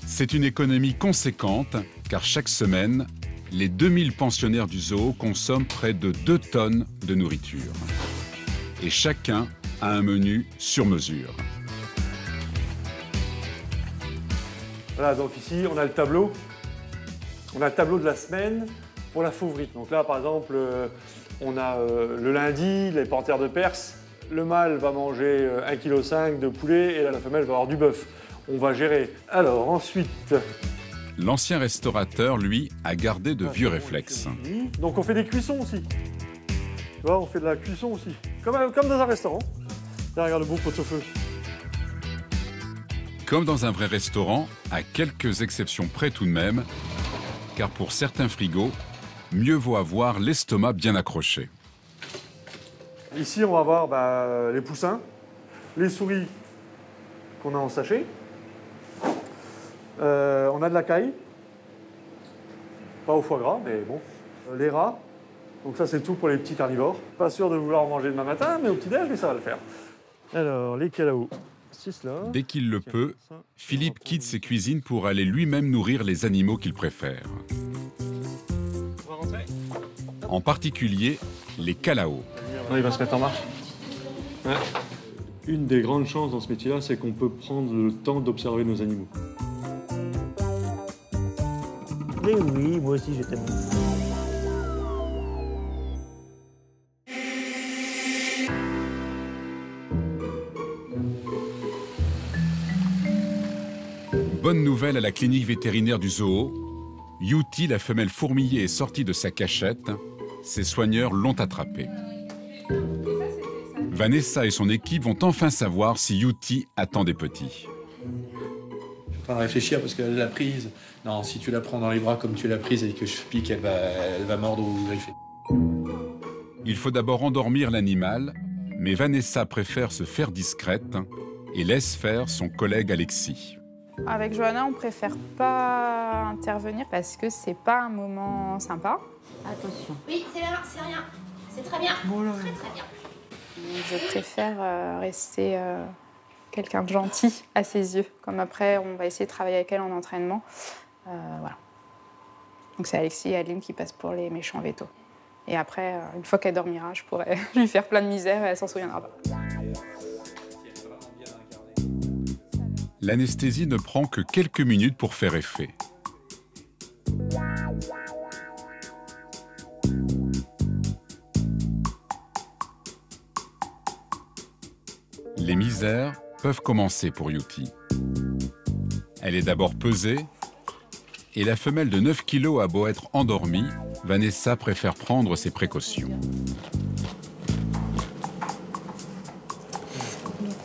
C'est une économie conséquente car chaque semaine, les 2000 pensionnaires du zoo consomment près de 2 tonnes de nourriture. Et chacun a un menu sur mesure. Voilà, donc ici, on a le tableau. On a le tableau de la semaine pour la fauverie. Donc là, par exemple, euh, on a euh, le lundi, les panthères de Perse. Le mâle va manger euh, 1,5 kg de poulet et là, la femelle va avoir du bœuf. On va gérer. Alors, ensuite, L'ancien restaurateur, lui, a gardé de vieux réflexes. donc on fait des cuissons aussi. Tu vois, on fait de la cuisson aussi. Comme, comme dans un restaurant. Là, regarde le beau pot-au-feu. Comme dans un vrai restaurant, à quelques exceptions près tout de même, car pour certains frigos, mieux vaut avoir l'estomac bien accroché. Ici, on va voir bah, les poussins, les souris qu'on a en sachet. Euh, on a de la caille. Pas au foie gras, mais bon. Euh, Les rats. Donc ça, c'est tout pour les petits carnivores. Pas sûr de vouloir manger demain matin, mais au petit-déj, mais ça va le faire. Alors, les calaos. 6 là. Dès qu'il le peut, Philippe quitte ses cuisines pour aller lui-même nourrir les animaux qu'il préfère. En particulier, les calaos. Non, il va se mettre en marche. Ouais. Une des grandes chances dans ce métier-là, c'est qu'on peut prendre le temps d'observer nos animaux. Oui, moi aussi je t'aime. Bonne nouvelle à la clinique vétérinaire du zoo. Yuti, la femelle fourmilier, est sortie de sa cachette. Ses soigneurs l'ont attrapée. Vanessa et son équipe vont enfin savoir si Yuti attend des petits. Faut pas réfléchir parce que la prise, non, si tu la prends dans les bras comme tu l'as prise et que je pique, elle va, elle va mordre ou griffer. Il faut d'abord endormir l'animal, mais Vanessa préfère se faire discrète et laisse faire son collègue Alexis. Avec Johanna, on préfère pas intervenir parce que c'est pas un moment sympa. Attention. Oui, c'est rien, c'est rien. C'est très bien. Très très bien. Je préfère euh, rester euh, quelqu'un de gentil à ses yeux. Comme après, on va essayer de travailler avec elle en entraînement. Euh, voilà. Donc c'est Alexis et Adeline qui passent pour les méchants vétos. Et après, euh, une fois qu'elle dormira, je pourrais lui faire plein de misère et elle s'en souviendra pas. L'anesthésie ne prend que quelques minutes pour faire effet. Les misères peuvent commencer pour Yuti. Elle est d'abord pesée, et la femelle de 9 kilos a beau être endormie, Vanessa préfère prendre ses précautions.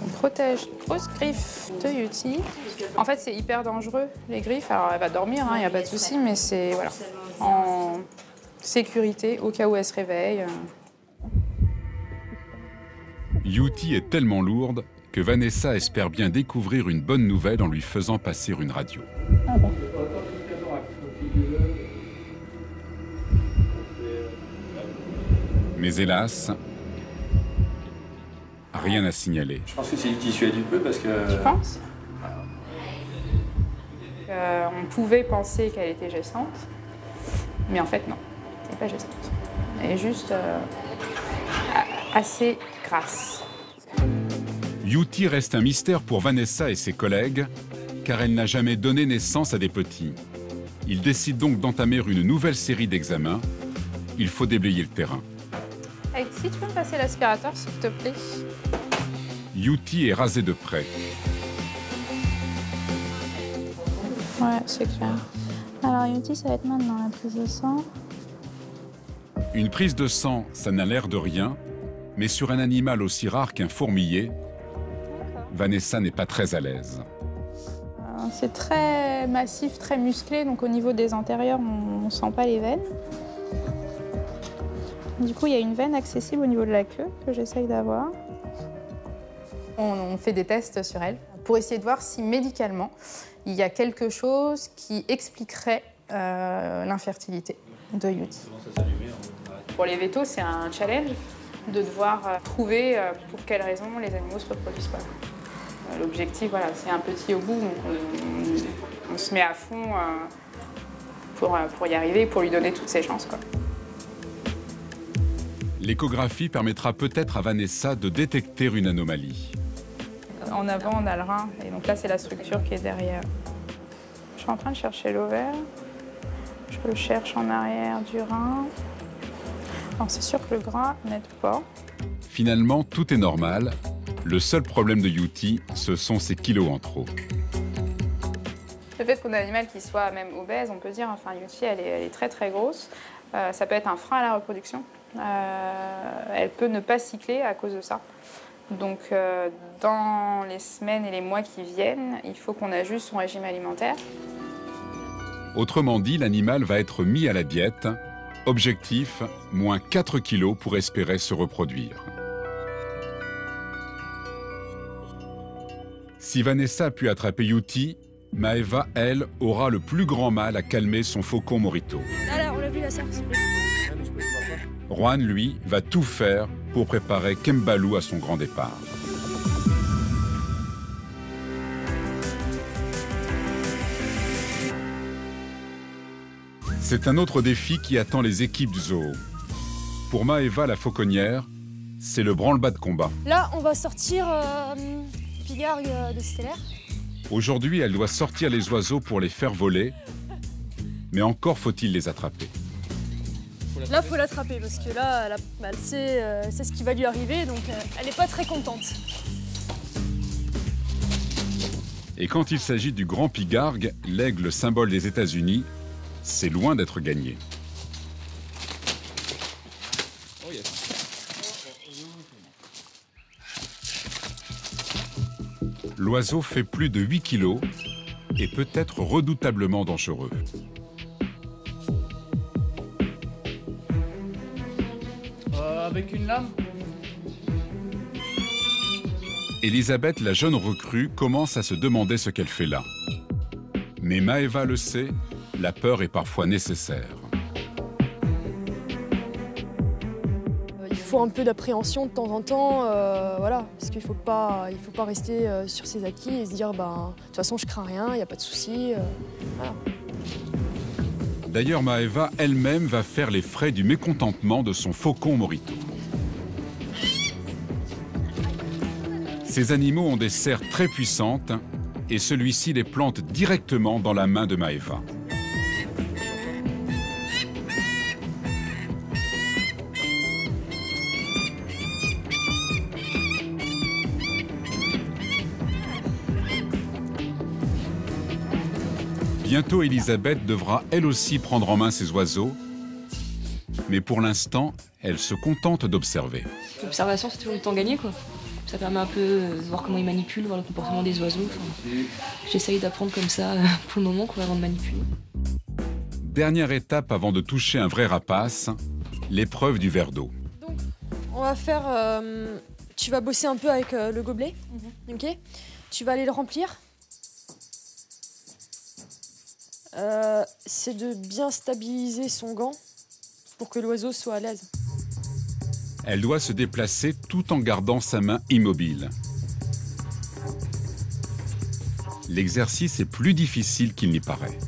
On protège les grosses griffes de Yuti. En fait, c'est hyper dangereux, les griffes. Alors, elle va dormir, il n'y a pas de souci, mais c'est. Voilà. En sécurité au cas où elle se réveille. Yuti est tellement lourde que Vanessa espère bien découvrir une bonne nouvelle en lui faisant passer une radio. Mais hélas, rien à signaler. Je pense que c'est du tissu adipeux parce que. Tu penses Euh, On pouvait penser qu'elle était gestante, mais en fait non, elle n'est pas gestante. Elle est juste euh, assez grasse. Yuti reste un mystère pour Vanessa et ses collègues, car elle n'a jamais donné naissance à des petits. Ils décident donc d'entamer une nouvelle série d'examens. Il faut déblayer le terrain. Alexis, tu peux me passer l'aspirateur s'il te plaît Yuti est rasé de près. Ouais, c'est clair. Alors, Yuti, ça va être maintenant la prise de sang. Une prise de sang, ça n'a l'air de rien, mais sur un animal aussi rare qu'un fourmilier, Vanessa n'est pas très à l'aise. Euh, C'est très massif, très musclé, donc au niveau des antérieurs, on ne sent pas les veines. Du coup, il y a une veine accessible au niveau de la queue que j'essaye d'avoir. On, on fait des tests sur elle pour essayer de voir si médicalement il y a quelque chose qui expliquerait euh, l'infertilité de Yuti. Pour les vétos, c'est un challenge de devoir euh, trouver euh, pour quelles raisons les animaux se reproduisent pas. L'objectif, voilà, c'est un petit au bout, donc on, on se met à fond euh, pour, euh, pour y arriver, pour lui donner toutes ses chances. Quoi. L'échographie permettra peut-être à Vanessa de détecter une anomalie. En avant, on a le rein, et donc là, c'est la structure qui est derrière. Je suis en train de chercher l'ovaire. Je le cherche en arrière du rein. Alors, c'est sûr que le gras n'aide pas. Finalement, tout est normal. Le seul problème de Yuti, ce sont ses kilos en trop. Le fait qu'on ait un animal qui soit même obèse, on peut dire, enfin Yuti, elle est, elle est très très grosse. Euh, ça peut être un frein à la reproduction. Euh, elle peut ne pas cycler à cause de ça. Donc euh, dans les semaines et les mois qui viennent, il faut qu'on ajuste son régime alimentaire. Autrement dit, l'animal va être mis à la diète. Objectif, moins 4 kilos pour espérer se reproduire. Si Vanessa a pu attraper Yuti, Maeva, elle, aura le plus grand mal à calmer son faucon morito. Là, on l'a vu la plaît. Juan, lui, va tout faire pour préparer Kembalou à son grand départ. C'est un autre défi qui attend les équipes du zoo. Pour Maeva la fauconnière, c'est le branle-bas de combat. Là, on va sortir euh, Pigargue euh, de Stellaire. Aujourd'hui, elle doit sortir les oiseaux pour les faire voler, mais encore faut-il les attraper. Là, faut l'attraper parce que là, elle, a- elle sait, euh, sait ce qui va lui arriver, donc euh, elle n'est pas très contente. Et quand il s'agit du grand pigargue, l'aigle symbole des États-Unis, c'est loin d'être gagné. L'oiseau fait plus de 8 kilos et peut être redoutablement dangereux. Euh, avec une lame Elisabeth, la jeune recrue, commence à se demander ce qu'elle fait là. Mais Maeva le sait, la peur est parfois nécessaire. Un peu d'appréhension de temps en temps, euh, voilà, parce qu'il ne faut pas, faut pas rester euh, sur ses acquis et se dire, ben, de toute façon, je crains rien, il n'y a pas de souci. euh. D'ailleurs, Maeva elle-même va faire les frais du mécontentement de son faucon Morito. Ces animaux ont des serres très puissantes et celui-ci les plante directement dans la main de Maeva. Bientôt, Elisabeth devra elle aussi prendre en main ses oiseaux, mais pour l'instant, elle se contente d'observer. L'observation, c'est toujours le temps gagné, quoi. Ça permet un peu euh, de voir comment ils manipulent, voir le comportement des oiseaux. Enfin, J'essaye d'apprendre comme ça euh, pour le moment, quoi, avant de manipuler. Dernière étape avant de toucher un vrai rapace, l'épreuve du verre d'eau. On va faire. euh, tu vas bosser un peu avec euh, le gobelet. Ok? Tu vas aller le remplir. Euh, C'est de bien stabiliser son gant pour que l'oiseau soit à l'aise. Elle doit se déplacer tout en gardant sa main immobile. L'exercice est plus difficile qu'il n'y paraît.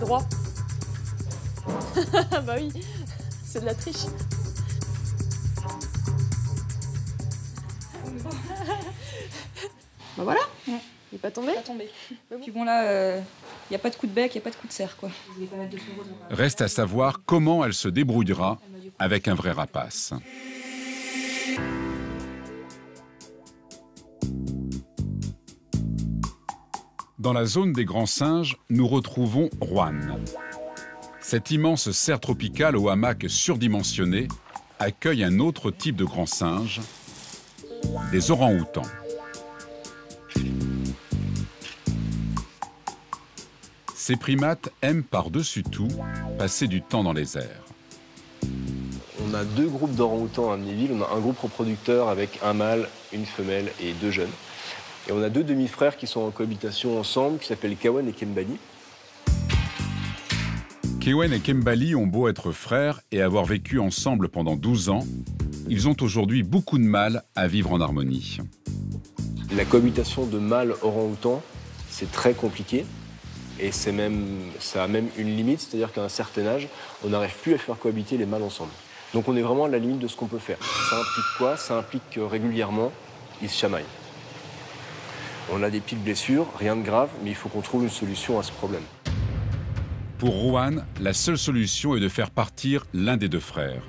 Droit. bah oui, c'est de la triche. Bah voilà. Il est pas tombé Pas tombé. Puis bon là, il n'y a pas de coup de bec, il n'y a pas de coup de serre quoi. Rose. Reste à savoir comment elle se débrouillera avec un vrai rapace. Dans la zone des grands singes, nous retrouvons Juan. Cette immense serre tropicale au hamac surdimensionné accueille un autre type de grand singe, des orang-outans. Ces primates aiment par-dessus tout passer du temps dans les airs. On a deux groupes d'orang-outans à Amnéville. On a un groupe reproducteur avec un mâle, une femelle et deux jeunes. Et on a deux demi-frères qui sont en cohabitation ensemble, qui s'appellent Kawan et Kembali. Kewen et Kembali ont beau être frères et avoir vécu ensemble pendant 12 ans, ils ont aujourd'hui beaucoup de mal à vivre en harmonie. La cohabitation de mâles orang-outans, c'est très compliqué. Et c'est même, ça a même une limite, c'est-à-dire qu'à un certain âge, on n'arrive plus à faire cohabiter les mâles ensemble. Donc on est vraiment à la limite de ce qu'on peut faire. Ça implique quoi? Ça implique que régulièrement, ils se chamaillent. On a des petites blessures, rien de grave, mais il faut qu'on trouve une solution à ce problème. Pour Rowan, la seule solution est de faire partir l'un des deux frères.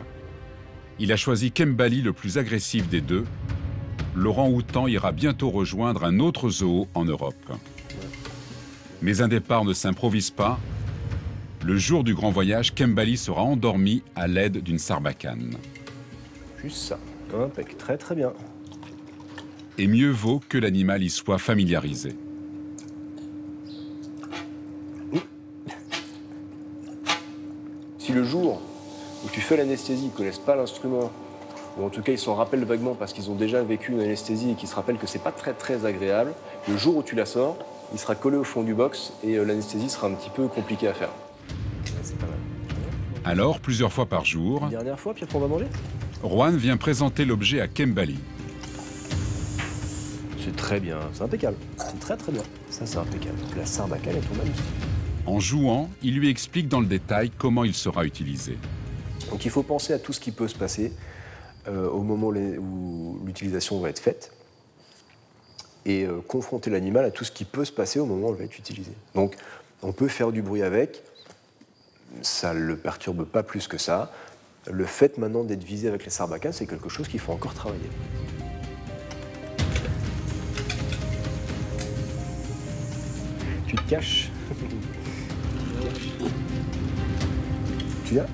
Il a choisi Kembali, le plus agressif des deux. Laurent Houtan ira bientôt rejoindre un autre zoo en Europe. Mais un départ ne s'improvise pas. Le jour du grand voyage, Kembali sera endormi à l'aide d'une sarbacane. Juste ça. Impec, très très bien. Et mieux vaut que l'animal y soit familiarisé. Si le jour où tu fais l'anesthésie, ils ne connaissent pas l'instrument, ou en tout cas ils s'en rappellent vaguement parce qu'ils ont déjà vécu une anesthésie et qu'ils se rappellent que c'est pas très très agréable, le jour où tu la sors, il sera collé au fond du box et euh, l'anesthésie sera un petit peu compliquée à faire. C'est pas mal. Alors, plusieurs fois par jour, Une dernière fois, puis après on va manger? Juan vient présenter l'objet à Kembali. C'est très bien, c'est impeccable. C'est très très bien. Ça c'est impeccable. La sarbacane est tout magnifique. En jouant, il lui explique dans le détail comment il sera utilisé. Donc il faut penser à tout ce qui peut se passer euh, au moment où l'utilisation va être faite et euh, confronter l'animal à tout ce qui peut se passer au moment où elle va être utilisée. Donc on peut faire du bruit avec, ça ne le perturbe pas plus que ça. Le fait maintenant d'être visé avec les sarbacanes, c'est quelque chose qu'il faut encore travailler. Tu te caches? Tu viens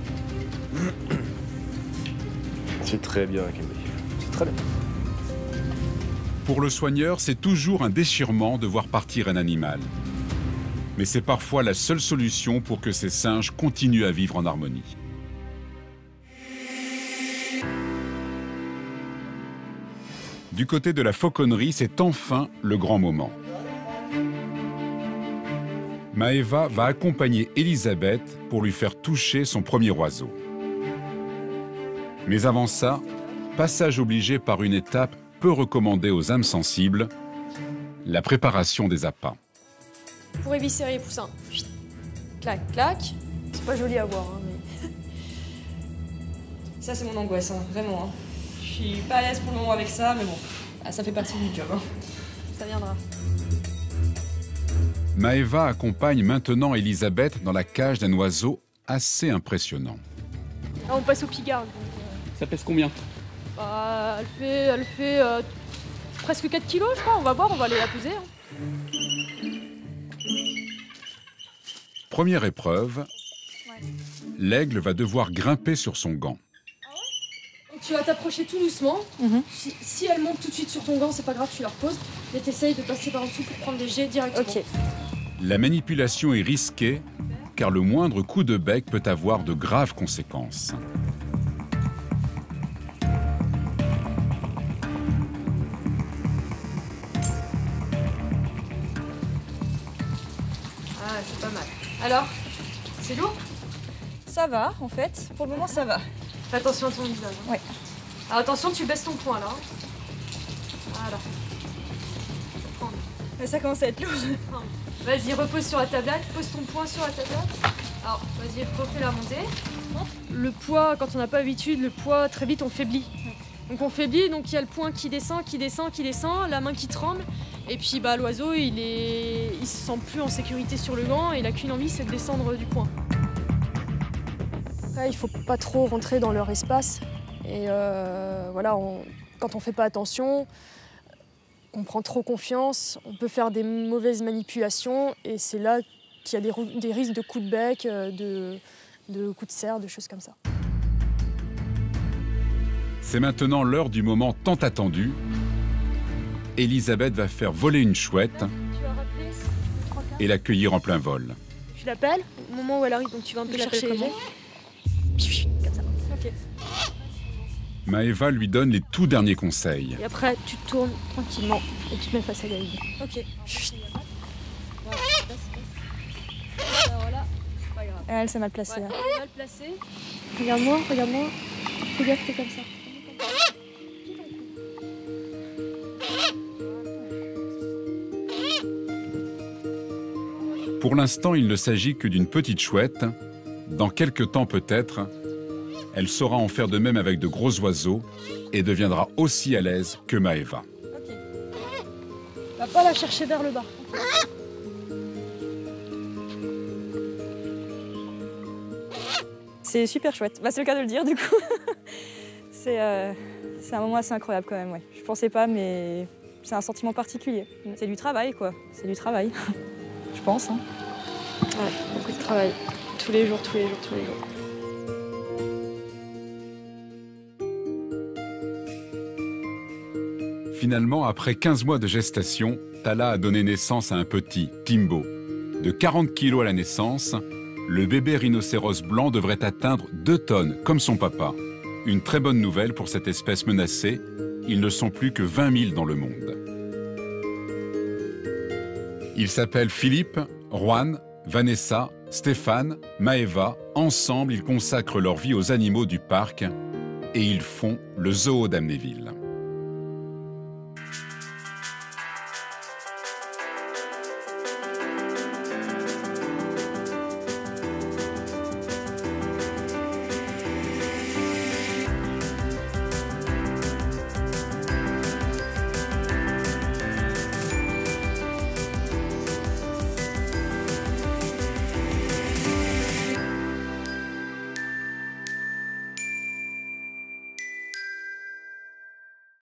C'est très bien, Kimberly. C'est très bien. Pour le soigneur, c'est toujours un déchirement de voir partir un animal. Mais c'est parfois la seule solution pour que ces singes continuent à vivre en harmonie. Du côté de la fauconnerie, c'est enfin le grand moment. Maeva va accompagner Elisabeth pour lui faire toucher son premier oiseau. Mais avant ça, passage obligé par une étape peu recommandée aux âmes sensibles, la préparation des appâts. Pour éviscérer les poussins. Chut. Clac, clac. C'est pas joli à voir, hein, mais. Ça c'est mon angoisse, hein, vraiment. hein. Je suis pas à l'aise pour le moment avec ça, mais bon, ah, ça fait partie du job. hein. Ça viendra. Maeva accompagne maintenant Elisabeth dans la cage d'un oiseau assez impressionnant. Là, on passe au pigarde. donc, Ça pèse combien? euh, bah, elle fait, elle fait euh, presque 4 kilos, je crois. On va voir, on va aller la peser. hein. Première épreuve, l'aigle va devoir grimper sur son gant. Tu vas t'approcher tout doucement. Mhm. Si, si elle monte tout de suite sur ton gant, c'est pas grave, tu la reposes. Mais t'essayes de passer par en dessous pour prendre des jets directement. Ok. La manipulation est risquée car le moindre coup de bec peut avoir de graves conséquences. Alors, c'est lourd? Ça va, en fait. Pour le moment, ça va. Fais attention à ton visage. hein. Ouais. Alors attention, tu baisses ton poing là. hein. Voilà. Mais ça commence à être lourd. Vas-y, repose sur la tablette, pose ton poing sur la tablette. Alors, vas-y, refais la montée. Le poids, quand on n'a pas l'habitude, le poids, très vite, on faiblit. Donc on faiblit, donc il y a le poing qui descend, qui descend, qui descend, la main qui tremble. Et puis bah, l'oiseau, il est, il se sent plus en sécurité sur le gant et il a qu'une envie, c'est de descendre du point. Après, il faut pas trop rentrer dans leur espace. Et euh, voilà, on- quand on fait pas attention, on prend trop confiance, on peut faire des mauvaises manipulations et c'est là qu'il y a des risques de coups de bec, euh, de, de coups de serre, de choses comme ça. C'est maintenant l'heure du moment tant attendu. Elisabeth va faire voler une chouette et l'accueillir en plein vol. Tu l'appelles au moment où elle arrive, donc tu vas un peu chercher comment. Comme ça. Ok. Maëva lui donne les tout derniers conseils. Et après, tu te tournes tranquillement et tu te mets face à Gaïd. Ok. Voilà, c'est pas grave. Elle s'est mal placée. Ouais, hein. elle est mal placée. Regarde-moi, regarde-moi. Fais gaffe, t'es comme ça. Pour l'instant, il ne s'agit que d'une petite chouette. Dans quelques temps peut-être, elle saura en faire de même avec de gros oiseaux et deviendra aussi à l'aise que Maëva. Va pas la chercher vers le bas. C'est super chouette. Bah, c'est le cas de le dire, du coup. c'est euh, c'est un moment assez incroyable quand même, ouais. Je pensais pas, mais c'est un sentiment particulier. C'est du travail, quoi. C'est du travail. Je pense. Hein. Ouais, beaucoup de travail. Tous les jours, tous les jours, tous les jours. Finalement, après 15 mois de gestation, Tala a donné naissance à un petit, Timbo. De 40 kilos à la naissance, le bébé rhinocéros blanc devrait atteindre 2 tonnes, comme son papa. Une très bonne nouvelle pour cette espèce menacée, ils ne sont plus que 20 000 dans le monde. Ils s'appellent Philippe, Juan, Vanessa, Stéphane, Maëva. Ensemble, ils consacrent leur vie aux animaux du parc et ils font le zoo d'Amnéville.